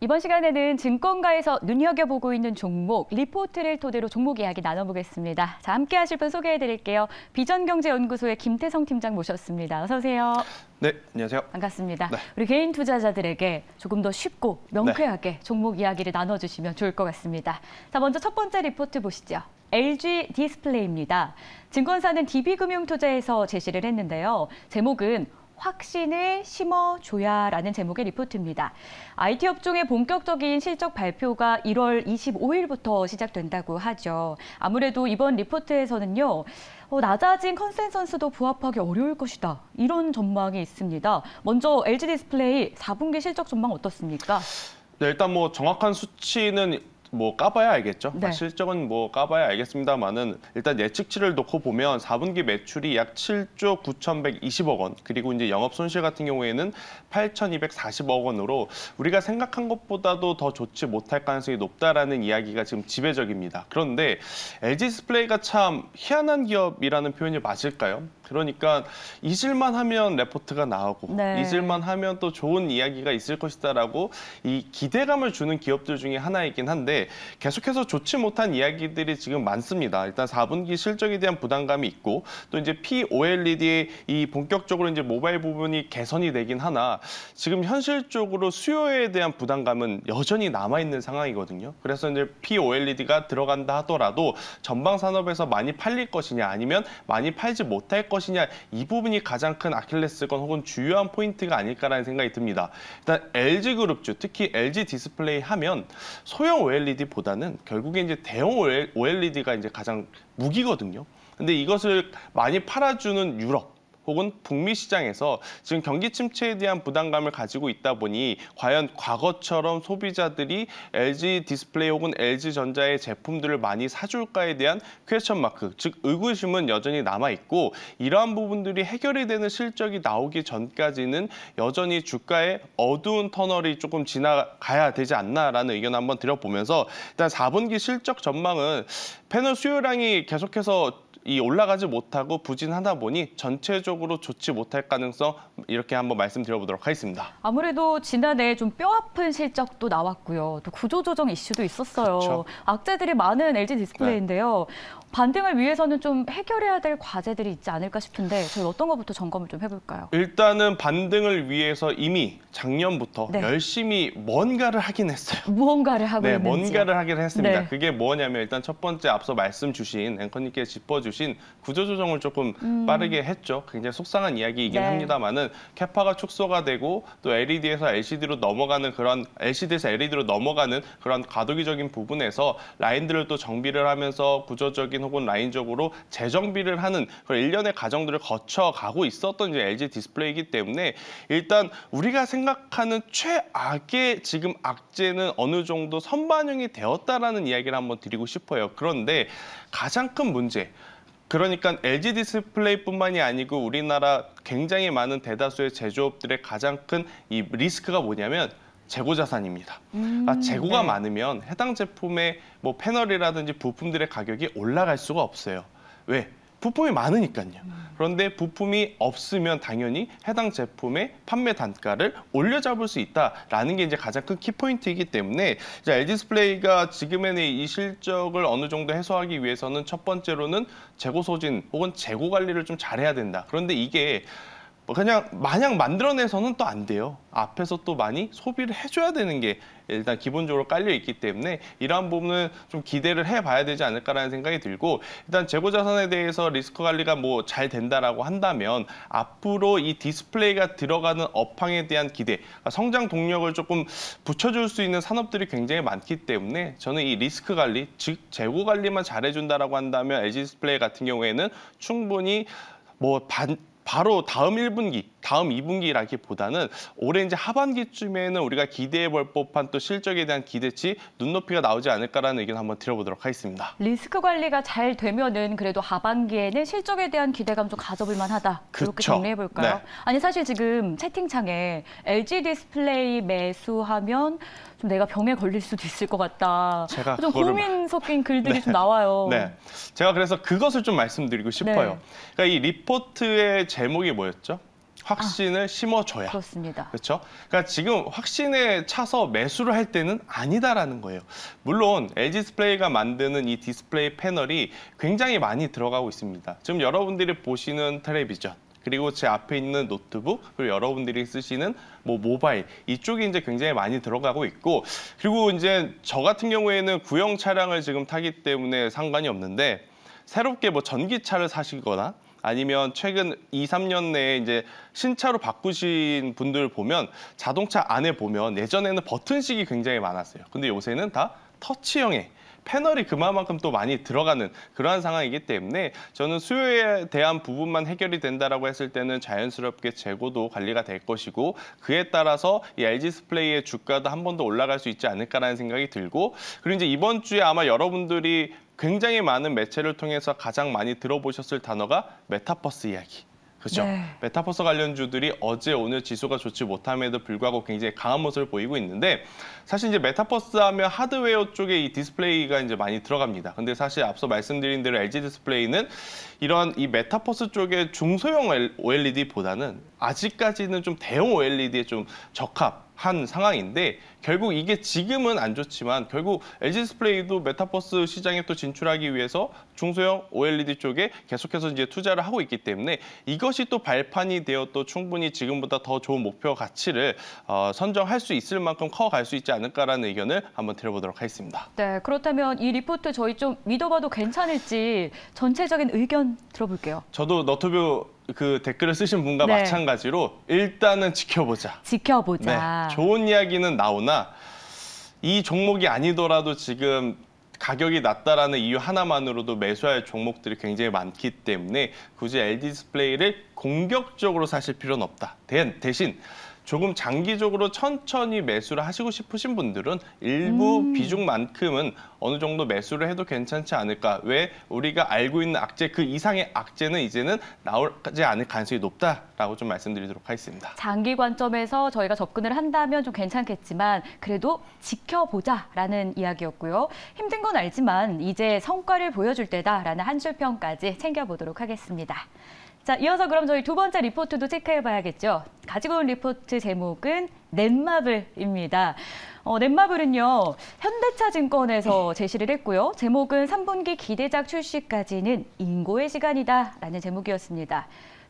이번 시간에는 증권가에서 눈여겨보고 있는 종목 리포트를 토대로 종목 이야기 나눠보겠습니다. 자, 함께 하실 분 소개해드릴게요. 비전경제연구소의 김태성 팀장 모셨습니다. 어서 오세요. 네, 안녕하세요. 반갑습니다. 네. 우리 개인 투자자들에게 조금 더 쉽고 명쾌하게 종목 이야기를 나눠주시면 좋을 것 같습니다. 자, 먼저 첫 번째 리포트 보시죠. LG 디스플레이입니다. 증권사는 DB금융투자에서 제시를 했는데요. 제목은 확신을 심어줘야라는 제목의 리포트입니다. IT 업종의 본격적인 실적 발표가 1월 25일부터 시작된다고 하죠. 아무래도 이번 리포트에서는요. 어, 낮아진 컨센서스도 부합하기 어려울 것이다. 이런 전망이 있습니다. 먼저 LG 디스플레이 4분기 실적 전망 어떻습니까? 네, 일단 뭐 정확한 수치는 뭐 까봐야 알겠죠. 네. 아, 실적은 뭐 까봐야 알겠습니다만은 일단 예측치를 놓고 보면 4분기 매출이 약 7조 9,120억 원 그리고 이제 영업 손실 같은 경우에는 8,240억 원으로 우리가 생각한 것보다도 더 좋지 못할 가능성이 높다라는 이야기가 지금 지배적입니다. 그런데 LG 디스플레이가 참 희한한 기업이라는 표현이 맞을까요? 그러니까 잊을만 하면 레포트가 나오고 네. 잊을만 하면 또 좋은 이야기가 있을 것이다라고 이 기대감을 주는 기업들 중에 하나이긴 한데 계속해서 좋지 못한 이야기들이 지금 많습니다. 일단 4분기 실적에 대한 부담감이 있고 또 이제 POLED의 이 본격적으로 이제 모바일 부분이 개선이 되긴 하나 지금 현실적으로 수요에 대한 부담감은 여전히 남아 있는 상황이거든요. 그래서 이제 POLED가 들어간다 하더라도 전방 산업에서 많이 팔릴 것이냐 아니면 많이 팔지 못할 것 이냐 이 부분이 가장 큰 아킬레스건 혹은 주요한 포인트가 아닐까라는 생각이 듭니다. 일단 LG 그룹주 특히 LG 디스플레이 하면 소형 OLED보다는 결국에 이제 대형 OLED가 이제 가장 무기거든요. 근데 이것을 많이 팔아주는 유럽 혹은 북미 시장에서 지금 경기 침체에 대한 부담감을 가지고 있다 보니 과연 과거처럼 소비자들이 LG 디스플레이 혹은 LG 전자의 제품들을 많이 사줄까에 대한 question mark, 즉 의구심은 여전히 남아 있고 이러한 부분들이 해결이 되는 실적이 나오기 전까지는 여전히 주가의 어두운 터널이 조금 지나가야 되지 않나라는 의견 을 한번 드려보면서 일단 4분기 실적 전망은 패널 수요량이 계속해서 이 올라가지 못하고 부진하다 보니 전체적으로 좋지 못할 가능성 이렇게 한번 말씀드려보도록 하겠습니다. 아무래도 지난해 좀 뼈아픈 실적도 나왔고요. 또 구조조정 이슈도 있었어요. 그쵸. 악재들이 많은 LG 디스플레이인데요. 반등을 위해서는 좀 해결해야 될 과제들이 있지 않을까 싶은데 저희 어떤 것부터 점검을 좀 해볼까요? 일단은 반등을 위해서 이미 작년부터 네. 열심히 뭔가를 하긴 했어요. 무언가를 하고 네, 있는지. 뭔가를 하긴 했습니다. 네. 그게 뭐냐면 일단 첫 번째 앞서 말씀 주신 앵커님께 짚어주신 구조조정을 조금 빠르게 했죠. 굉장히 속상한 이야기이긴 음. 네. 합니다만은 캐파가 축소가 되고 또 LED에서 LCD로 넘어가는 그런 LCD에서 LED로 넘어가는 그런 과도기적인 부분에서 라인들을 또 정비를 하면서 구조적인 혹은 라인적으로 재정비를 하는 그런 일련의 과정들을 거쳐가고 있었던 이제 LG 디스플레이이기 때문에 일단 우리가 생각하는 최악의 지금 악재는 어느 정도 선반영이 되었다라는 이야기를 한번 드리고 싶어요. 그런데 가장 큰 문제 그러니까 LG 디스플레이뿐만이 아니고 우리나라 굉장히 많은 대다수의 제조업들의 가장 큰 이 리스크가 뭐냐면 재고 자산입니다. 그러니까 재고가 네. 많으면 해당 제품의 뭐 패널이라든지 부품들의 가격이 올라갈 수가 없어요. 왜? 부품이 많으니까요. 그런데 부품이 없으면 당연히 해당 제품의 판매 단가를 올려잡을 수 있다라는 게 이제 가장 큰 키포인트이기 때문에 이제 LG 디스플레이가 지금의 이 실적을 어느 정도 해소하기 위해서는 첫 번째로는 재고 소진 혹은 재고 관리를 좀 잘해야 된다. 그런데 이게 뭐 그냥 마냥 만들어내서는 또 안 돼요. 앞에서 또 많이 소비를 해줘야 되는 게 일단 기본적으로 깔려 있기 때문에 이러한 부분은 좀 기대를 해봐야 되지 않을까라는 생각이 들고 일단 재고 자산에 대해서 리스크 관리가 뭐 잘 된다라고 한다면 앞으로 이 디스플레이가 들어가는 업황에 대한 기대, 그러니까 성장 동력을 조금 붙여줄 수 있는 산업들이 굉장히 많기 때문에 저는 이 리스크 관리, 즉 재고 관리만 잘해준다라고 한다면 LG 디스플레이 같은 경우에는 충분히 뭐 반, 바로 다음 1분기, 다음 2분기라기보다는 올해 이제 하반기쯤에는 우리가 기대해 볼 법한 또 실적에 대한 기대치, 눈높이가 나오지 않을까라는 의견 한번 드려보도록 하겠습니다. 리스크 관리가 잘 되면은 그래도 하반기에는 실적에 대한 기대감 좀 가져볼 만하다. 그쵸. 정리해 볼까요? 네. 아니 사실 지금 채팅창에 LG 디스플레이 매수하면 좀 내가 병에 걸릴 수도 있을 것 같다. 제가 좀 그거를 고민 섞인 글들이 네. 좀 나와요. 네, 제가 그래서 그것을 좀 말씀드리고 싶어요. 네. 그러니까 이 리포트의 제목이 뭐였죠? 확신을 심어줘야 그렇습니다. 그렇죠? 그러니까 지금 확신에 차서 매수를 할 때는 아니다라는 거예요. 물론 LG 디스플레이가 만드는 이 디스플레이 패널이 굉장히 많이 들어가고 있습니다. 지금 여러분들이 보시는 텔레비전 그리고 제 앞에 있는 노트북 그리고 여러분들이 쓰시는 뭐 모바일 이쪽이 이제 굉장히 많이 들어가고 있고 그리고 이제 저 같은 경우에는 구형 차량을 지금 타기 때문에 상관이 없는데 새롭게 뭐 전기차를 사시거나 아니면 최근 2, 3년 내에 이제 신차로 바꾸신 분들 보면 자동차 안에 보면 예전에는 버튼식이 굉장히 많았어요. 근데 요새는 다 터치형의 패널이 그만큼 또 많이 들어가는 그러한 상황이기 때문에 저는 수요에 대한 부분만 해결이 된다라고 했을 때는 자연스럽게 재고도 관리가 될 것이고 그에 따라서 이 LG 디스플레이의 주가도 한 번 더 올라갈 수 있지 않을까라는 생각이 들고 그리고 이제 이번 주에 아마 여러분들이 굉장히 많은 매체를 통해서 가장 많이 들어보셨을 단어가 메타버스 이야기. 그렇죠. 네. 메타버스 관련주들이 어제 오늘 지수가 좋지 못함에도 불구하고 굉장히 강한 모습을 보이고 있는데 사실 이제 메타버스 하면 하드웨어 쪽에 이 디스플레이가 이제 많이 들어갑니다. 근데 사실 앞서 말씀드린 대로 LG 디스플레이는 이런 이 메타버스 쪽의 중소형 OLED보다는 아직까지는 좀 대형 OLED에 좀 적합 한 상황인데 결국 이게 지금은 안 좋지만 결국 LG 디스플레이도 메타버스 시장에 또 진출하기 위해서 중소형 OLED 쪽에 계속해서 이제 투자를 하고 있기 때문에 이것이 또 발판이 되어 또 충분히 지금보다 더 좋은 목표 가치를 어, 선정할 수 있을 만큼 커갈 수 있지 않을까라는 의견을 한번 드려보도록 하겠습니다. 네, 그렇다면 이 리포트 저희 좀 믿어봐도 괜찮을지 전체적인 의견 들어볼게요. 저도 너튜브 그 댓글을 쓰신 분과 네. 마찬가지로 일단은 지켜보자. 지켜보자. 네, 좋은 이야기는 나오나 이 종목이 아니더라도 지금 가격이 낮다라는 이유 하나만으로도 매수할 종목들이 굉장히 많기 때문에 굳이 LG 디스플레이를 공격적으로 사실 필요는 없다. 대- 대신 조금 장기적으로 천천히 매수를 하시고 싶으신 분들은 일부 음. 비중만큼은 어느 정도 매수를 해도 괜찮지 않을까. 왜 우리가 알고 있는 악재 그 이상의 악재는 이제는 나오지 않을 가능성이 높다라고 좀 말씀드리도록 하겠습니다. 장기 관점에서 저희가 접근을 한다면 좀 괜찮겠지만 그래도 지켜보자라는 이야기였고요. 힘든 건 알지만 이제 성과를 보여줄 때다라는 한 줄 평까지 챙겨보도록 하겠습니다. 자, 이어서 그럼 저희 두 번째 리포트도 체크해 봐야겠죠. 가지고 온 리포트 제목은 넷마블입니다. 어, 넷마블은요, 현대차 증권에서 제시를 했고요. 제목은 3분기 기대작 출시까지는 인고의 시간이다 라는 제목이었습니다.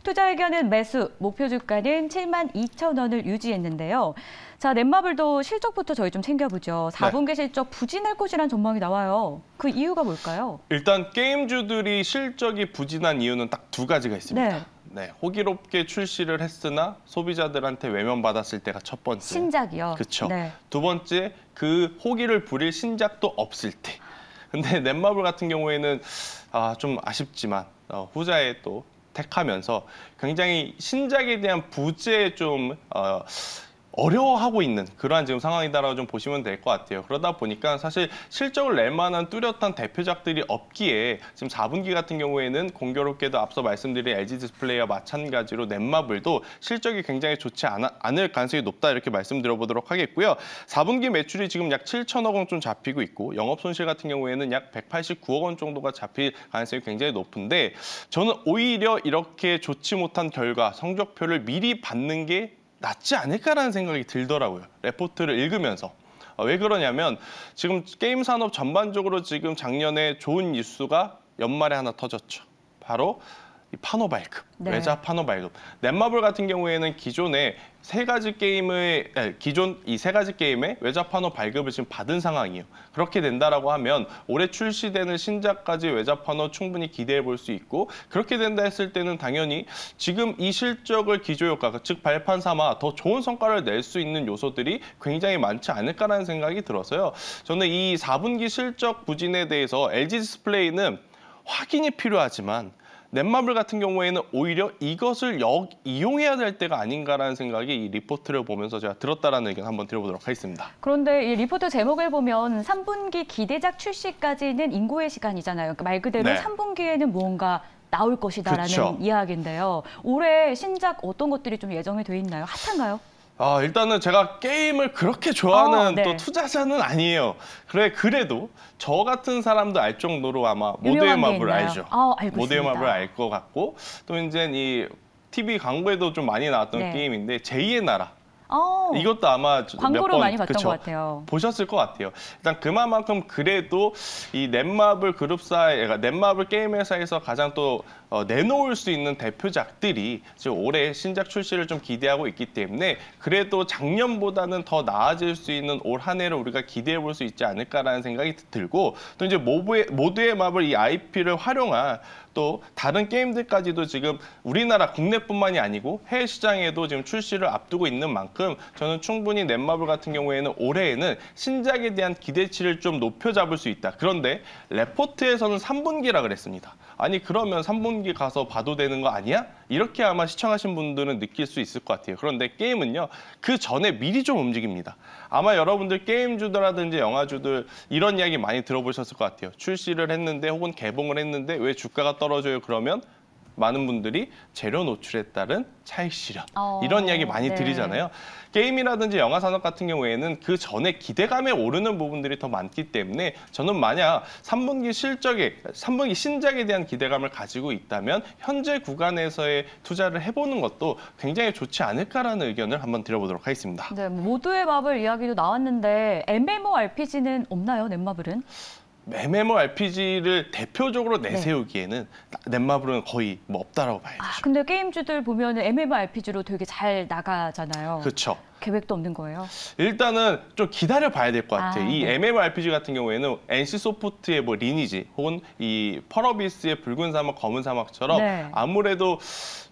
투자 의견은 매수, 목표 주가는 7만 2천 원을 유지했는데요. 자, 넷마블도 실적부터 저희 좀 챙겨보죠. 4분기 실적 부진할 것이라는 전망이 나와요. 그 이유가 뭘까요? 일단 게임주들이 실적이 부진한 이유는 딱 두 가지가 있습니다. 네. 네, 호기롭게 출시를 했으나 소비자들한테 외면받았을 때가 첫 번째. 신작이요. 그렇죠. 네. 두 번째 그 호기를 부릴 신작도 없을 때. 근데 넷마블 같은 경우에는 아, 좀 아쉽지만 어, 후자에 또 택하면서 굉장히 신작에 대한 부재에 좀 어, 어려워하고 있는 그러한 지금 상황이다라고 좀 보시면 될 것 같아요. 그러다 보니까 사실 실적을 낼 만한 뚜렷한 대표작들이 없기에 지금 4분기 같은 경우에는 공교롭게도 앞서 말씀드린 LG 디스플레이와 마찬가지로 넷마블도 실적이 굉장히 좋지 않아, 않을 가능성이 높다 이렇게 말씀드려보도록 하겠고요. 4분기 매출이 지금 약 7천억 원 좀 잡히고 있고 영업 손실 같은 경우에는 약 189억 원 정도가 잡힐 가능성이 굉장히 높은데 저는 오히려 이렇게 좋지 못한 결과 성적표를 미리 받는 게 낫지 않을까라는 생각이 들더라고요. 레포트를 읽으면서. 어, 왜 그러냐면 지금 게임 산업 전반적으로 지금 작년에 좋은 뉴스가 연말에 하나 터졌죠. 바로 이 판호 발급, 네. 외자 판호 발급. 넷마블 같은 경우에는 기존에 세 가지 게임의 아니, 기존 이 세 가지 게임의 외자 판호 발급을 지금 받은 상황이에요. 그렇게 된다라고 하면 올해 출시되는 신작까지 외자 판호 충분히 기대해 볼 수 있고 그렇게 된다 했을 때는 당연히 지금 이 실적을 기저 효과, 즉 발판 삼아 더 좋은 성과를 낼 수 있는 요소들이 굉장히 많지 않을까라는 생각이 들어서요. 저는 이 4분기 실적 부진에 대해서 LG 디스플레이는 확인이 필요하지만 넷마블 같은 경우에는 오히려 이것을 역, 이용해야 될 때가 아닌가라는 생각이 이 리포트를 보면서 제가 들었다라는 의견 한번 드려보도록 하겠습니다. 그런데 이 리포트 제목을 보면 3분기 기대작 출시까지는 인고의 시간이잖아요. 그러니까 말 그대로 네. 3분기에는 무언가 나올 것이다라는 그쵸. 이야기인데요. 올해 신작 어떤 것들이 좀 예정이 돼 있나요? 핫한가요? 아, 일단은 제가 게임을 그렇게 좋아하는 어, 네. 또 투자자는 아니에요. 그래, 그래도 저 같은 사람도 알 정도로 아마 모두의 마블? 알죠. 아, 알고 모두의. 마블 알 것 같고 또 이제 이 TV 광고에도 좀 많이 나왔던 네. 게임인데 제2의 나라. 어, 이것도 아마 광고로 번, 많이 봤던 그쵸? 것 같아요. 보셨을 것 같아요. 일단 그만큼 그래도 이 넷마블 그룹사, 그러니까 넷마블 게임 회사에서 가장 또 어, 내놓을 수 있는 대표작들이 지금 올해 신작 출시를 좀 기대하고 있기 때문에 그래도 작년보다는 더 나아질 수 있는 올 한 해를 우리가 기대해 볼 수 있지 않을까라는 생각이 들고 또 이제 모두의, 모두의 마블 이 IP를 활용한 또 다른 게임들까지도 지금 우리나라 국내뿐만이 아니고 해외 시장에도 지금 출시를 앞두고 있는 만큼 저는 충분히 넷마블 같은 경우에는 올해에는 신작에 대한 기대치를 좀 높여 잡을 수 있다. 그런데 레포트에서는 3분기라 그랬습니다. 아니 그러면 3분기 가서 봐도 되는 거 아니야? 이렇게 아마 시청하신 분들은 느낄 수 있을 것 같아요. 그런데 게임은요 그 전에 미리 좀 움직입니다. 아마 여러분들 게임주들하든지 영화주들 이런 이야기 많이 들어보셨을 것 같아요. 출시를 했는데 혹은 개봉을 했는데 왜 주가가 떨어져요? 그러면 많은 분들이 재료 노출에 따른 차익 실현 어, 이런 이야기 많이 네. 드리잖아요. 게임이라든지 영화 산업 같은 경우에는 그 전에 기대감에 오르는 부분들이 더 많기 때문에 저는 만약 3분기 실적에 3분기 신작에 대한 기대감을 가지고 있다면 현재 구간에서의 투자를 해보는 것도 굉장히 좋지 않을까라는 의견을 한번 드려보도록 하겠습니다. 네, 뭐 모두의 마블 이야기도 나왔는데 MMORPG는 없나요, 넷마블은? MMORPG를 대표적으로 내세우기에는 넷마블은 거의 뭐 없다라고 봐야 네. 아, 되죠. 근데 게임주들 보면 MMORPG로 되게 잘 나가잖아요. 그렇죠. 계획도 없는 거예요. 일단은 좀 기다려 봐야 될 것 같아요. 아, 이 네. MMORPG 같은 경우에는 NC 소프트의 뭐 리니지 혹은 이 펄어비스의 붉은 사막, 검은 사막처럼 네. 아무래도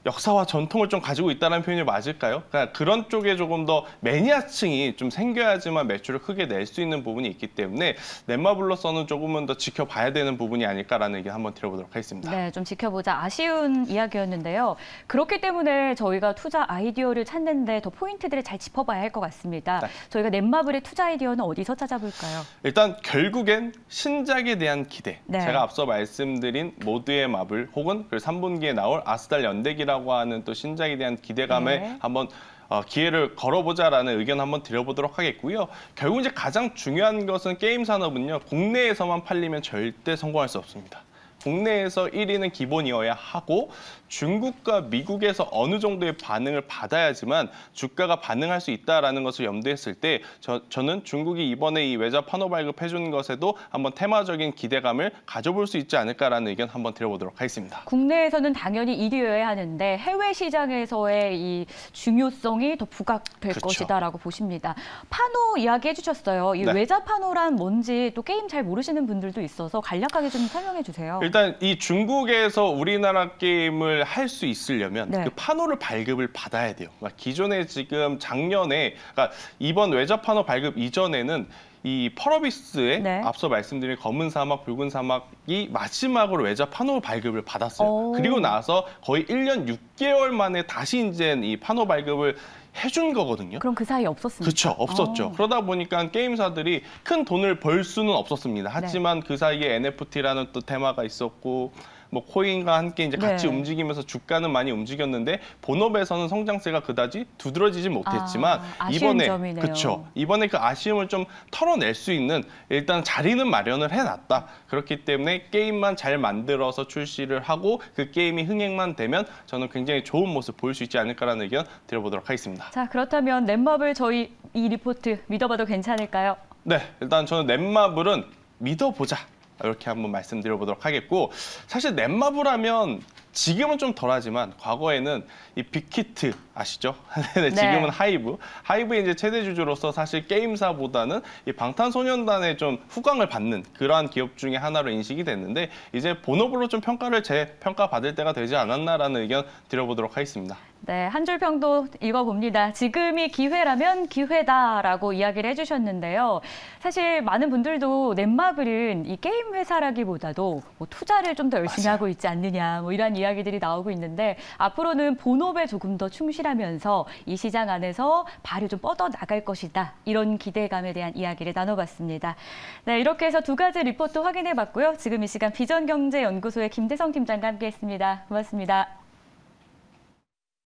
역사와 전통을 좀 가지고 있다는 표현이 맞을까요? 그러니까 그런 쪽에 조금 더 매니아층이 좀 생겨야지만 매출을 크게 낼 수 있는 부분이 있기 때문에 넷마블로서는 조금은 더 지켜봐야 되는 부분이 아닐까라는 얘기 한번 드려보도록 하겠습니다. 네, 좀 지켜보자. 아쉬운 이야기였는데요. 그렇기 때문에 저희가 투자 아이디어를 찾는데 더 포인트들을 잘 짚어 봐야 할 것 같습니다. 네. 저희가 넷마블의 투자 아이디어는 어디서 찾아볼까요? 일단 결국엔 신작에 대한 기대. 네. 제가 앞서 말씀드린 모두의 마블 혹은 그 3분기에 나올 아스달 연대기라고 하는 또 신작에 대한 기대감에 네. 한번 어, 기회를 걸어보자라는 의견 한번 드려보도록 하겠고요. 결국 이제 가장 중요한 것은 게임 산업은요. 국내에서만 팔리면 절대 성공할 수 없습니다. 국내에서 1위는 기본이어야 하고 중국과 미국에서 어느 정도의 반응을 받아야지만 주가가 반응할 수 있다라는 것을 염두했을 때 저, 저는 중국이 이번에 이 외자 판호 발급해 준 것에도 한번 테마적인 기대감을 가져볼 수 있지 않을까라는 의견 한번 드려보도록 하겠습니다. 국내에서는 당연히 1위여야 하는데 해외 시장에서의 이 중요성이 더 부각될 그쵸. 것이다라고 보십니다. 파노 이야기 해주셨어요. 이 네. 외자 파노란 뭔지 또 게임 잘 모르시는 분들도 있어서 간략하게 좀 설명해 주세요. 일단 이 중국에서 우리나라 게임을 할 수 있으려면 네. 그 판호를 발급을 받아야 돼요. 그러니까 기존에 지금 작년에 그러니까 이번 외자 판호 발급 이전에는 이 펄어비스의 네. 앞서 말씀드린 검은 사막, 붉은 사막이 마지막으로 외자 판호 발급을 받았어요. 오. 그리고 나서 거의 1년 6개월 만에 다시 이제 이 판호 발급을 해준 거거든요. 그럼 그 사이 없었습니까? 그렇죠. 없었죠. 어. 그러다 보니까 게임사들이 큰 돈을 벌 수는 없었습니다. 네. 하지만 그 사이에 NFT라는 또 테마가 있었고 뭐 코인과 함께 이제 같이 네. 움직이면서 주가는 많이 움직였는데 본업에서는 성장세가 그다지 두드러지지 못했지만 아, 이번에 점이네요. 그렇죠. 이번에 그 아쉬움을 좀 털어낼 수 있는 일단 자리는 마련을 해놨다. 그렇기 때문에 게임만 잘 만들어서 출시를 하고 그 게임이 흥행만 되면 저는 굉장히 좋은 모습 보일 수 있지 않을까라는 의견 드려보도록 하겠습니다. 자 그렇다면 넷마블 저희 이 리포트 믿어봐도 괜찮을까요? 네, 일단 저는 넷마블은 믿어보자. 이렇게 한번 말씀드려보도록 하겠고 사실 넷마블 하면 지금은 좀 덜하지만 과거에는 이 빅히트 아시죠? 네, 지금은 하이브. 하이브의 이제 최대 주주로서 사실 게임사보다는 이 방탄소년단의 좀 후광을 받는 그러한 기업 중에 하나로 인식이 됐는데 이제 본업으로 좀 평가를 재평가 받을 때가 되지 않았나라는 의견 드려보도록 하겠습니다. 네, 한 줄 평도 읽어봅니다. 지금이 기회라면 기회다라고 이야기를 해주셨는데요. 사실 많은 분들도 넷마블은 이 게임 회사라기보다도 뭐 투자를 좀 더 열심히 맞아요. 하고 있지 않느냐 뭐 이런 이야기들이 나오고 있는데 앞으로는 본업에 조금 더 충실하면서 이 시장 안에서 발을 좀 뻗어 나갈 것이다 이런 기대감에 대한 이야기를 나눠봤습니다. 네, 이렇게 해서 두 가지 리포트 확인해봤고요. 지금 이 시간 비전경제연구소의 김대성 팀장과 함께했습니다. 고맙습니다.